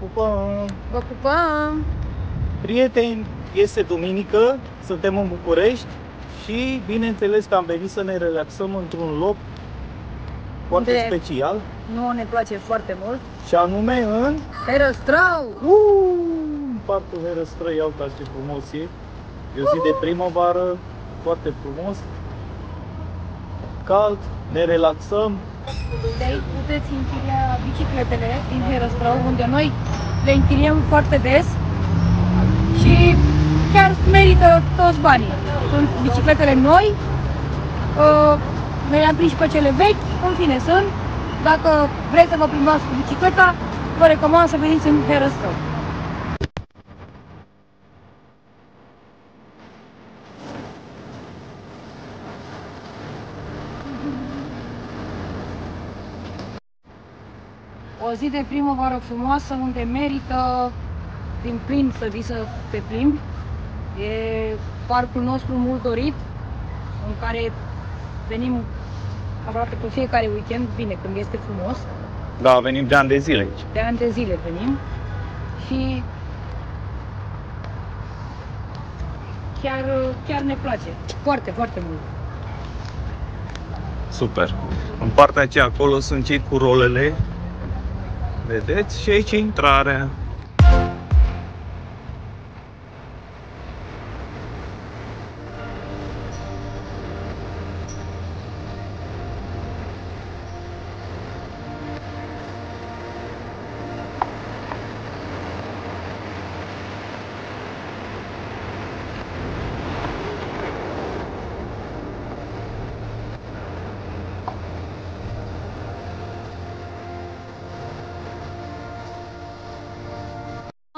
pupăm! Vă pupăm! Prieteni, este duminică, suntem în București și bineînțeles că am venit să ne relaxăm într-un loc foarte De- special Nu ne place foarte mult. și anume în Herăstrău! Uuu, în parcul Herăstrăi, iau ca ce frumos e. E o zi de primăvară, foarte frumos, cald, ne relaxăm. De aici puteți închiria bicicletele din Herăstrău, unde noi le închiriem foarte des și chiar merită toți banii. Sunt bicicletele noi, uh, noi le-am prins și pe cele vechi, în fine sunt. Dacă vreți să vă plimbați cu bicicleta, vă recomand să veniți în Herăstrău. O zi de primăvară frumoasă unde merită din plin să vii să te plimbi. E parcul nostru mult dorit, în care venim aproape cu fiecare weekend, bine, când este frumos, Da, venim de ani de zile aici. de ani de zile venim și chiar, chiar ne place, foarte, foarte mult. Super. În partea aceea acolo sunt cei cu rolele. Vedeți? Și aici e intrarea.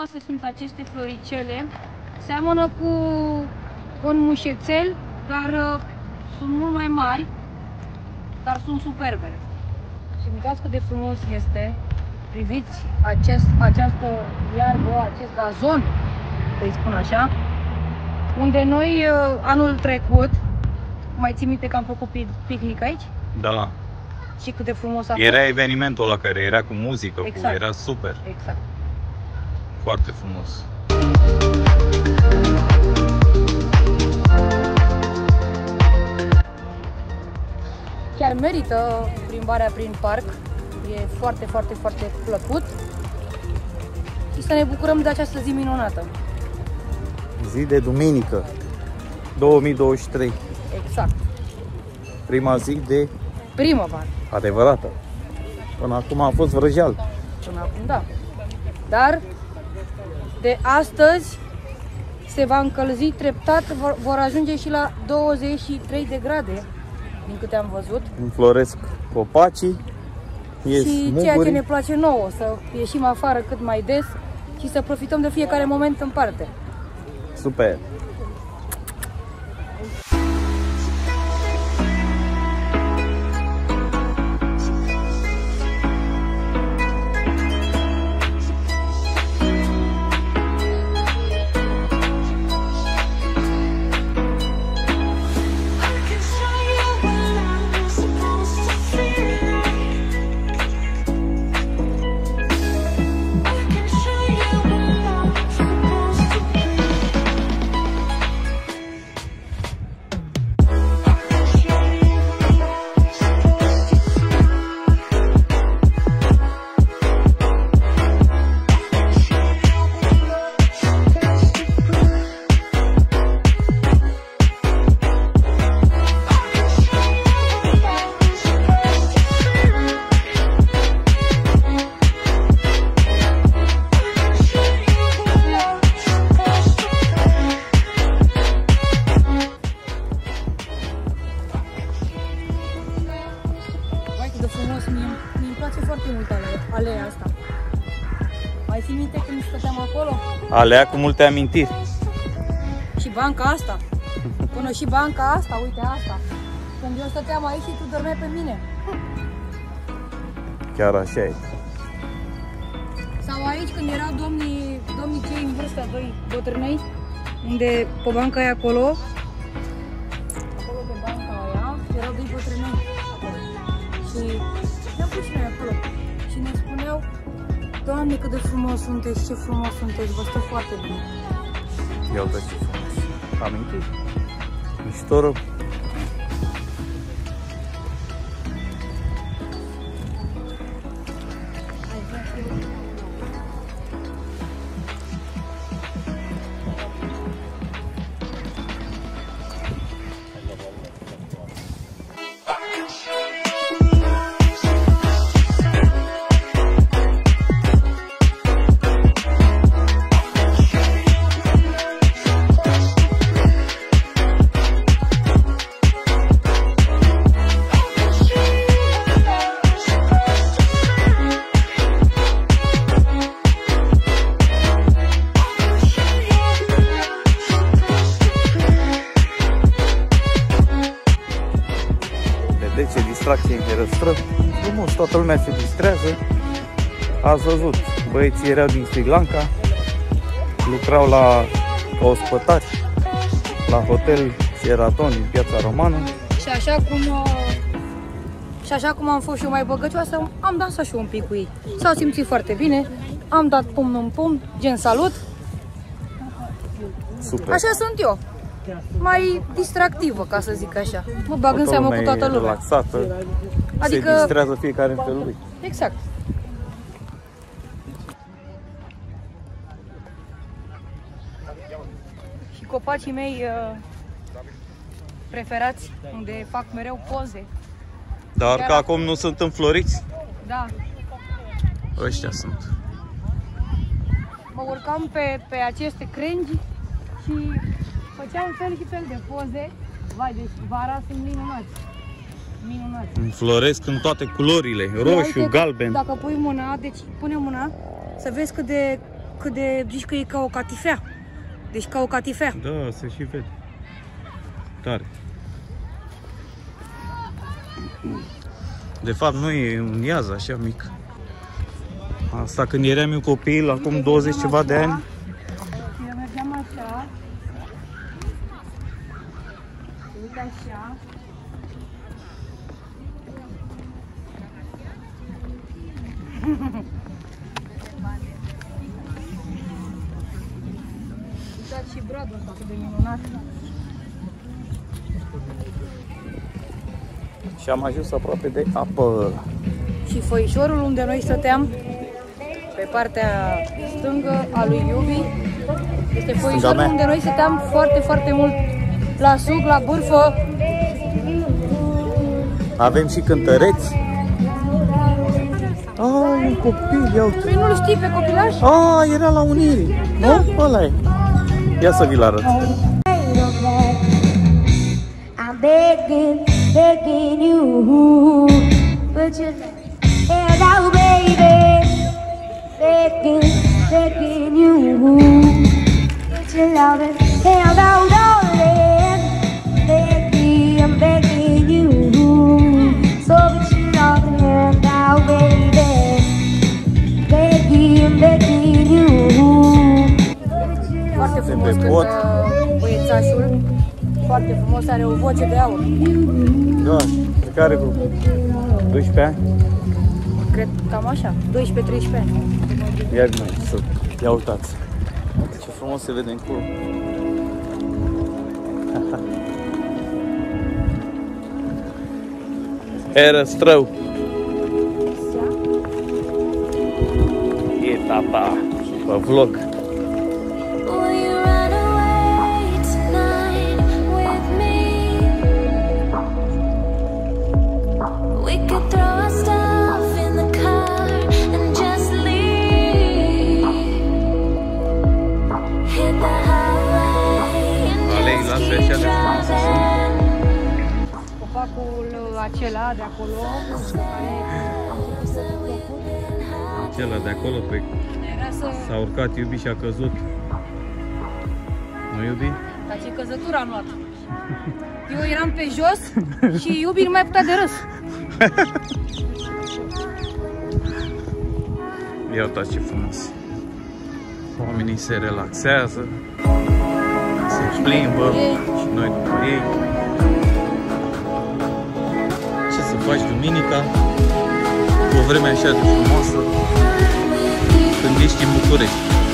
Astea sunt aceste floricele. Seamănă cu un mușețel, dar uh, sunt mult mai mari, dar sunt superbe. Și uitați cât de frumos este. Priviți acest, această iarbă, acest gazon, să-i spun așa, unde noi uh, anul trecut, mai ții minte că am făcut pi- picnic aici? Da. Și cât de frumos a fost? Era evenimentul ăla care era cu muzică, Exact. cu, era super, Exact. Foarte frumos. Chiar merită plimbarea prin parc. E foarte, foarte, foarte plăcut. Și să ne bucurăm de această zi minunată. Zi de duminică, 2023. Exact. Prima zi de Primăvară. adevărată. Până acum a fost vrăjeal. Până acum, da. Dar de astăzi se va încălzi treptat, vor, vor ajunge și la 23 de grade, din câte am văzut. Înfloresc copacii, ies și ceea ce muguri. ne place nouă, să ieșim afară cât mai des și să profităm de fiecare moment în parte. Super. Alea cu multe amintiri. Și banca asta. Până și banca asta, uite asta. Când eu stăteam aici și tu dormeai pe mine. Chiar așa e. Sau aici când erau domnii, domnii cei în vârstă, doi bătrânei, unde pe banca e acolo, acolo pe banca aia, erau doi bătrânei acolo. Și ne-am pus și noi acolo și ne spuneau Doamne, cât de frumos sunteți, ce frumos sunteți, vă stă foarte bine. Ia uite ce frumos. Aminti? Mișto rău. Vedeți ce distracție în Herăstră? Frumos, toată lumea se distrează. Ați văzut, băieții erau din Sri Lanka, lucrau la ca ospătari la hotel Sheraton din Piața Romană. Și așa cum uh, și așa cum am fost și eu mai băgăcioasă, am dansat și eu un pic cu ei. S-au simțit foarte bine, am dat pumn în pumn, gen salut. Super. Așa sunt eu. Mai distractivă, ca să zic așa. Mă bag în Toată seamă cu lumea toată e lumea. relaxată, se Adică, distrează fiecare în felul lui. exact. Și copacii mei uh, preferați, unde fac mereu poze. Dar Chiar că acum- acum nu sunt înfloriți, Da, ăștia sunt. mă urcam pe, pe aceste crengi și făceam fel și fel de poze. Vai, deci vara sunt minunați. Minunați. Înfloresc în toate culorile, Ia roșu, uite, galben. Dacă pui mâna, deci pune mâna, să vezi cât de, cât de, zici că e ca o catifea. Deci ca o catifea. Da, se și vede. Tare. De fapt, nu e un iaz așa mic. Asta când eram eu copil, acum 20 ceva de ani, și am ajuns aproape de apă. Și foișorul unde noi stăteam, pe partea stângă a lui Iubi, este foișorul mea. unde noi stăteam foarte, foarte mult la suc, la bârfă. Avem și cântăreți. Ai, un copil, ia uite. Păi nu-l știi pe copilaș? A, era la Unirii, nu? Ăla e. Ia să vi-l arăt. I'm begging, begging you, put your hand out, baby. Begging, begging you, put your loving hand out, darling. Begging, I'm begging you, so put your loving hand out, baby. Begging, begging you. Foarte frumos pe cântă pod. Băiețașul. Foarte frumos, are o voce de aur. Da, cred că are vreo 12 ani. Cred cam așa, 12-13 ani. Ia vină aici să... Ia uitați. Uite ce frumos se vede în cur. Era strău. E tata pe vlog. Copacul acela de acolo, care Acela de acolo pe era să... s-a urcat iubi și a căzut. Nu iubi? Dar ce căzătură am luat. Eu eram pe jos și iubi nu mai putea de râs. Ia uitați ce frumos. Oamenii se relaxează, se plimbă și noi după ei. Faci duminica cu o vreme așa de frumoasă? with you. când ești în București.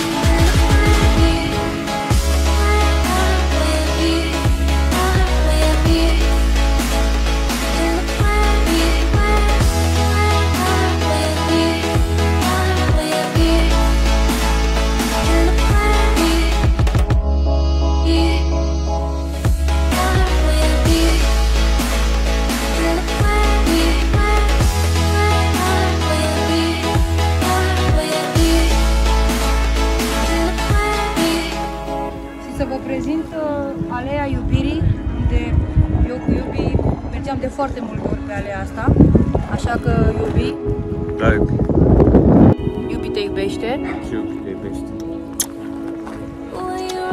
Alea Iubirii, unde eu cu Iubi mergeam de foarte multe ori pe alea asta. Așa că Iubi, Da, iubi. Iubi te iubește. Și iubi te iubește.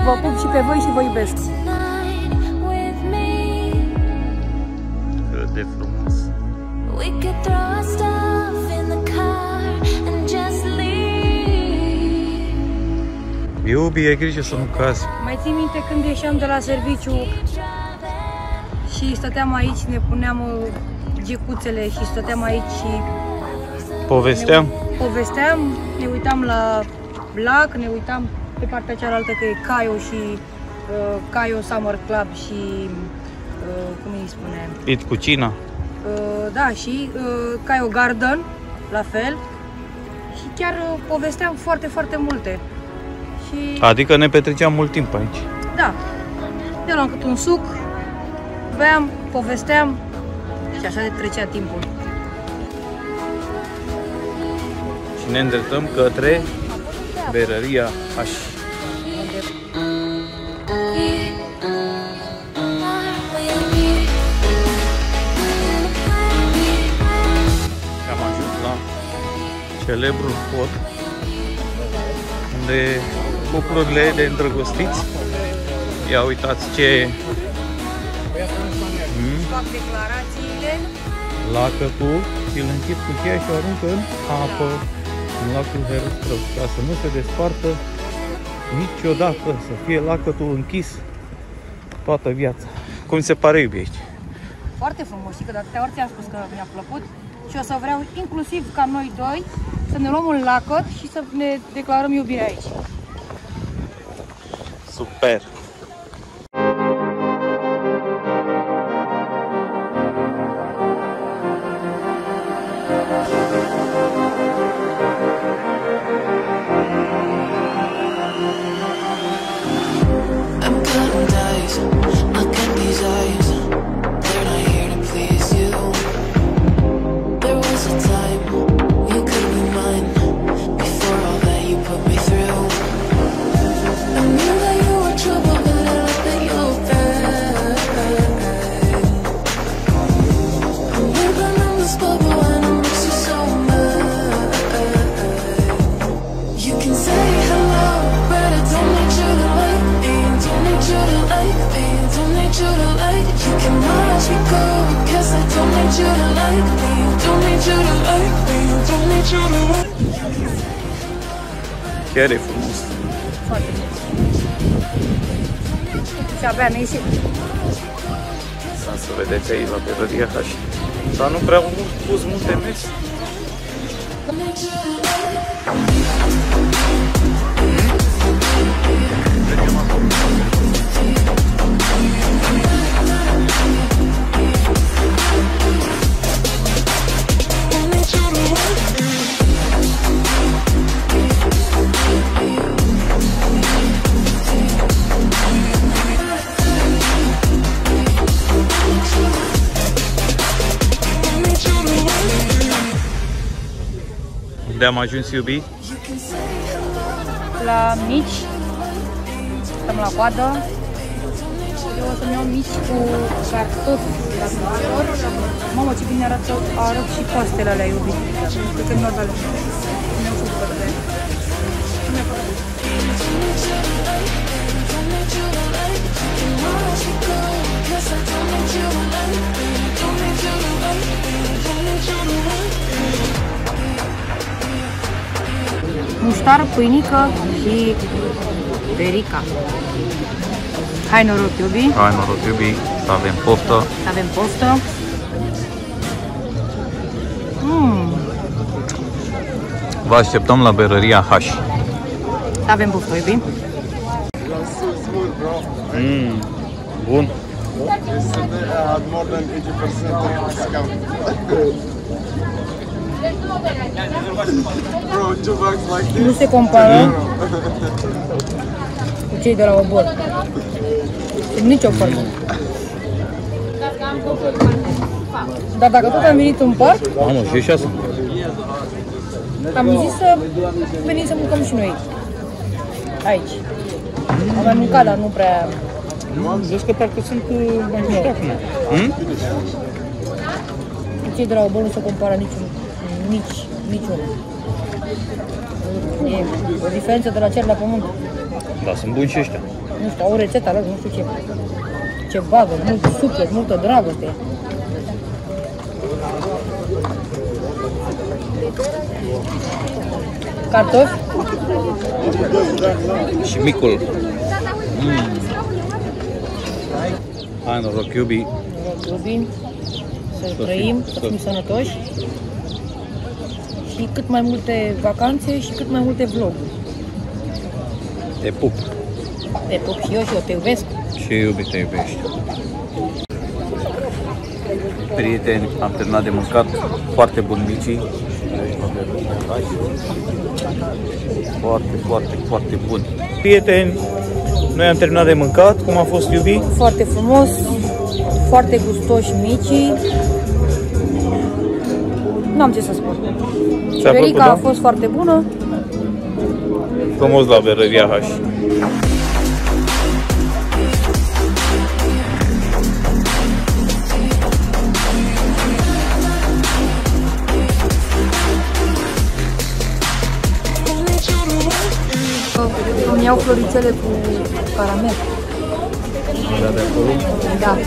Vă pup și pe voi și vă iubesc. Cât de frumos. We could throw our stuff in Iubi, e grijă să nu cazi. Mai țin minte când ieșeam de la serviciu și stăteam aici, ne puneam uh, gecuțele și stăteam aici și Povesteam? ne povesteam, ne uitam la lac, ne uitam pe partea cealaltă că e Caio și uh, Caio Summer Club și uh, cum îi spune? It cu cina. Uh, da, și uh, Caio Garden, la fel. Și chiar uh, povesteam foarte, foarte multe. Și Adică ne petreceam mult timp aici. da, eu luam cât un suc, beam, povesteam și așa ne trecea timpul. Și ne îndreptăm către berăria H. Și am ajuns la celebrul pod unde cuplurile de îndrăgostiți ia uitați ce mm, Fac declarațiile. lacătul și îl închid cu cheia și o aruncă în apă în lacul Herăstrău ca să nu se despartă niciodată, să fie lacătul închis toată viața. Cum se pare iubi aici? Foarte frumos și că de atâtea ori ți-am spus că mi-a plăcut și o să vreau inclusiv ca noi doi să ne luăm un lacăt și să ne declarăm iubirea aici. Super! Don't need you to like me. Don't need you to like me. Don't need you to like. Chiar e frumos. Foarte frumos. Și abia am ieșit. Să să vedeți aici la berăria H. Dar nu prea au pus multe mese. Trecem acolo. Unde am ajuns iubi? La mici, stăm la coadă. Eu o să-mi iau mici cu cartofi la picior. Mamă, ce bine arată, arăt și pastele alea iubit. Cred că mi-au dat Mi-au făcut pe ele. Mi-a plăcut. Muștar, pâinică și berica. Hai noroc, iubi, Hai noroc iubi, să avem poftă. să avem poftă. Mm. Vă așteptăm la berăria H. Avem buftă, iubi? Mm, bun. Yesterday I had more than 80% discount. Nu this. se compară cu cei de la obor. În nicio formă. Dar dacă tot am venit în parc, Mamă, și ăștia sunt. am zis să venim să mâncăm și noi. Aici. Am mai mâncat, dar nu prea... Zici că parcă sunt uh, mai mișto acum. Hmm? Cu cei de la obor nu se compară niciun, nici, niciunul. E o diferență de la cer la pământ. Da, sunt buni și ăștia. Nu știu, au rețeta lor, nu știu ce. Ce bagă, mult suflet, multă dragoste. Cartofi? Și micul. Mm. Hai noroc, iubi. Noroc, iubim, să trăim, să fim sănătoși și cât mai multe vacanțe și cât mai multe vloguri. Te pup. Te pup și eu și eu te iubesc. Și iubi te iubești. Prieteni, am terminat de mâncat. Foarte bun micii. Foarte, foarte, foarte bun. Prieteni, noi am terminat de mâncat. Cum a fost iubi? Foarte frumos, foarte gustoși micii. N-am ce să spun. Ți-a plăcut, Verica da? a fost foarte bună. Frumos la berăria H. Îmi iau floricele cu caramel. de acolo. Da.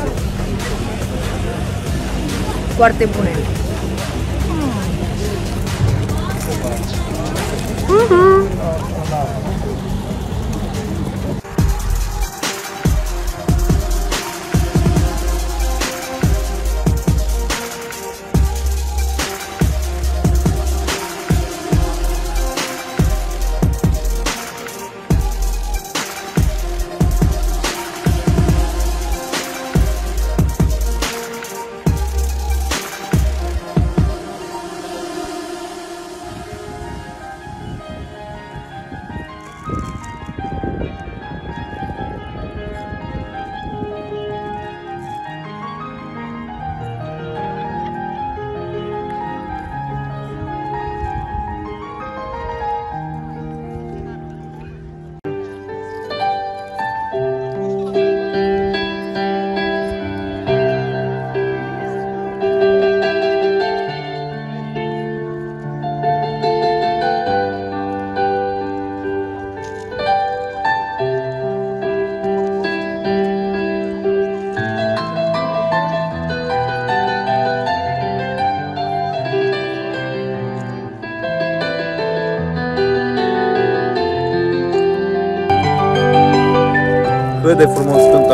Foarte bune. Cât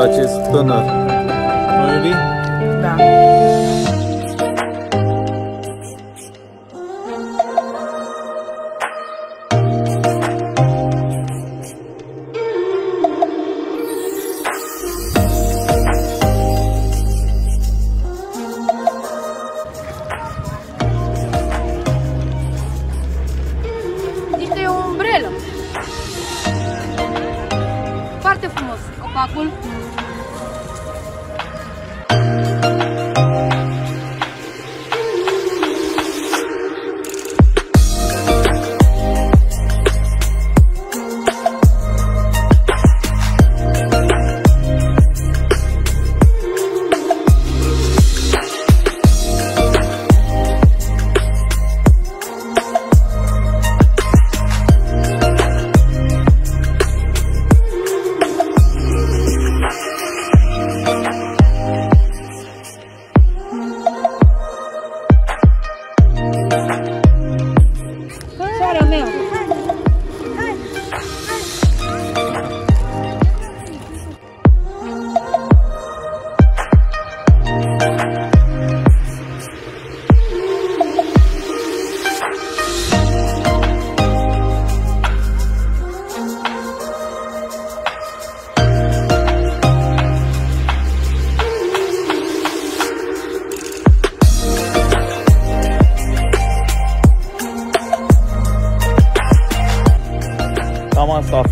acest tânăr.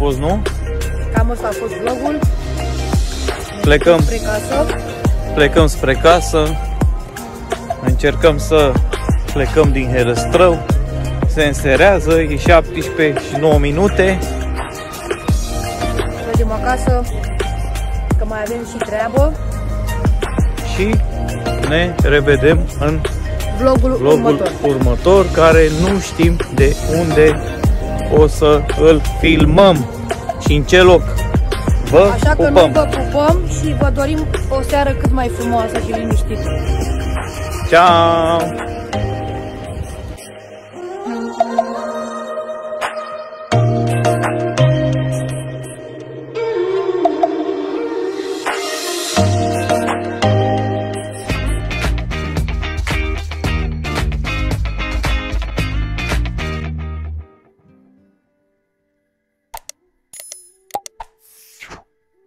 Fost, nu? Cam asta a fost vlogul. Plecăm, Spre casă. plecăm spre casă. Încercăm să plecăm din Herăstrău. Se înserează, e 17 și 9 minute. Mergem acasă. Că mai avem și treabă. și ne revedem în Vlogul, vlogul următor. următor, care nu știm de unde o să îl filmăm și în ce loc. Vă Așa că pupăm! noi vă pupăm și vă dorim o seară cât mai frumoasă și liniștită. Ciao!